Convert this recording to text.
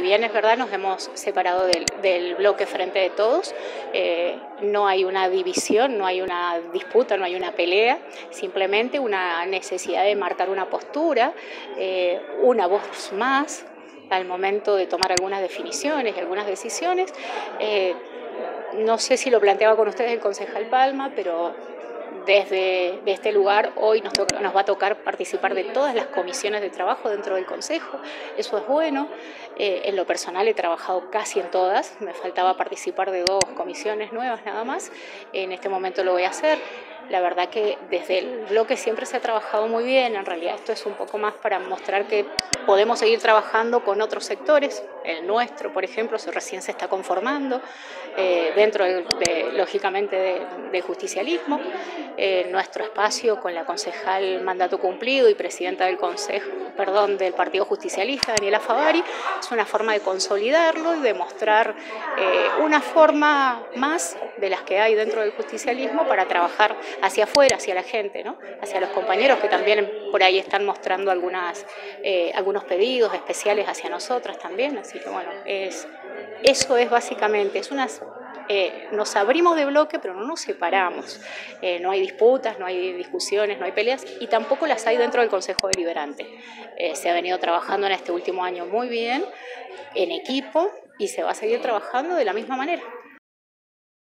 si bien es verdad nos hemos separado del, bloque frente de todos, eh, no hay una división, no hay una disputa, no hay una pelea, simplemente una necesidad de marcar una postura, eh, una voz más al momento de tomar algunas definiciones y algunas decisiones. Eh, no sé si lo planteaba con ustedes el concejal Palma, pero desde este lugar hoy nos, nos, va a tocar participar de todas las comisiones de trabajo dentro del Consejo, eso es bueno. Eh, en lo personal he trabajado casi en todas, me faltaba participar de dos comisiones nuevas nada más, en este momento lo voy a hacer. La verdad que desde el bloque siempre se ha trabajado muy bien, en realidad esto es un poco más para mostrar que podemos seguir trabajando con otros sectores, el nuestro, por ejemplo, se recién se está conformando, eh, dentro, de, lógicamente, del justicialismo, eh, nuestro espacio con la concejal mandato cumplido y presidenta del Consejo, perdón, del Partido Justicialista, Daniela Favari, es una forma de consolidarlo y de mostrar eh, una forma más de las que hay dentro del justicialismo para trabajar hacia afuera, hacia la gente, ¿no? hacia los compañeros que también por ahí están mostrando algunas, eh, algunos pedidos especiales hacia nosotras también. Así que bueno, es, eso es básicamente, es unas eh, nos abrimos de bloque, pero no nos separamos. Eh, no hay disputas, no hay discusiones, no hay peleas y tampoco las hay dentro del Consejo Deliberante. se ha venido trabajando en este último año muy bien, en equipo, y se va a seguir trabajando de la misma manera.